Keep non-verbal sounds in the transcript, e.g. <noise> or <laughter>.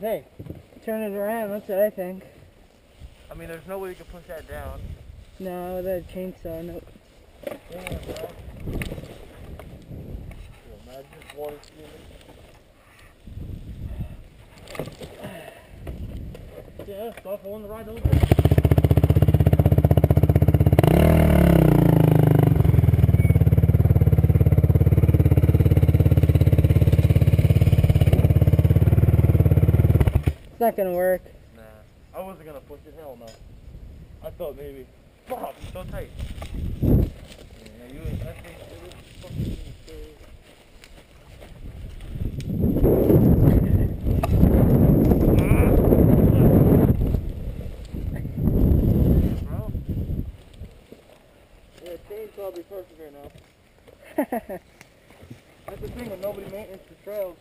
Hey, Turn it around, that's what I think. I mean, there's no way you can push that down. No, with a chainsaw, no. Damn, bro. Imagine water Yeah, start pulling the right over. It's not gonna work. Nah, I wasn't gonna push it. Hell no. I thought maybe. Fuck, it's so tight. Yeah, you ain't. That thing, it fucking scary. Bro. Be perfect right now. <laughs> That's the thing when nobody maintenance the trails.